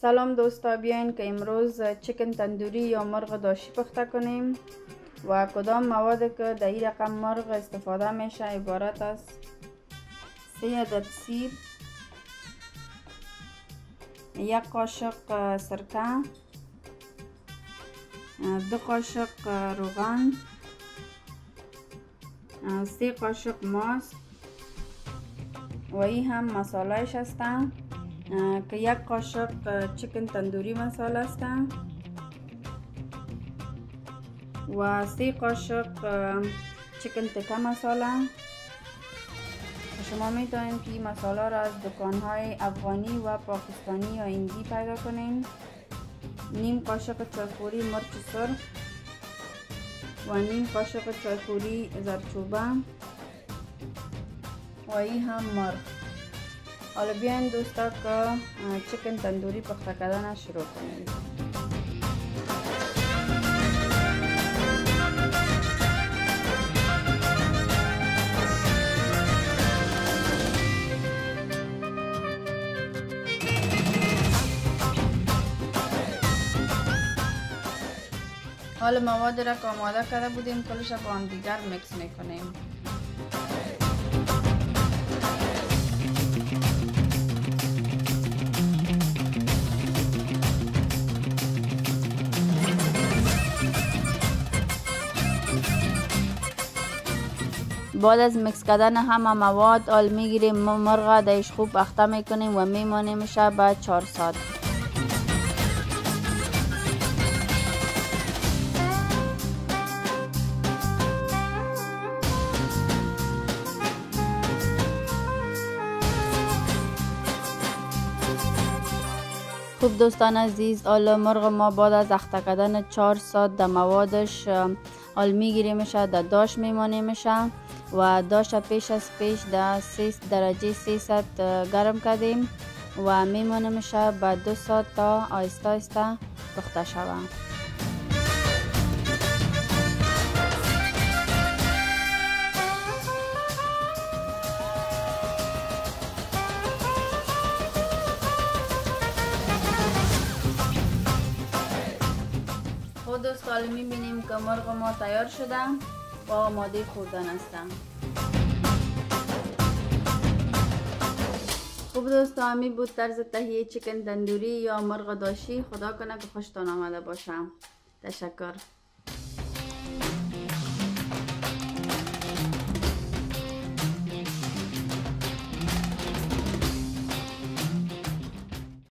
سلام دوستا بیاین که امروز چکن تندوری یا مرغ داشی پخته کنیم و کدام مواد که در این رقم مرغ استفاده میشه عبارت از سه عدد سیب یک قاشق سرکه دو قاشق روغن سه قاشق ماست و این هم مسالهش هستن. که یک قاشق چکن تندوری مساله است و سه قاشق چکن تکه مساله شما می‌تونید که این مساله را از دکان های افغانی و پاکستانی یا هندی پیدا کنین نیم قاشق چایخوری مرچ سرخ و نیم قاشق چایخوری زرچوبه و این هم مرغ حالا بیاین دوستا که چکن تندوری پخته کردن شروع کنیم حالا مواد را که آماده کرده بودیم کلش با هم دیگر مکس می‌کنیم بعد از مکس کردن همه مواد آل می‌گیریم مرغ دایش خوب اخته می‌کنیم و میمانیمش به 4 ساعت. خوب دوستان عزیز آل مرغ ما بعد از اخته کردن 4 ساعت در موادش آل میگیریمش در داش میمانیمش و داشت پیش از پیش در درجه 300 گرم کردیم و میمانیمش به دو ساعت تا آیسته آیسته پخته شود حالا می‌بینیم که مرغ ما تیار شده و آماده خوردن هستم خوب دوستا همی بود طرز تهیه چکن تندوری یا مرغ داشی؟ خدا کنه که خوشتان آمده باشم. تشکر.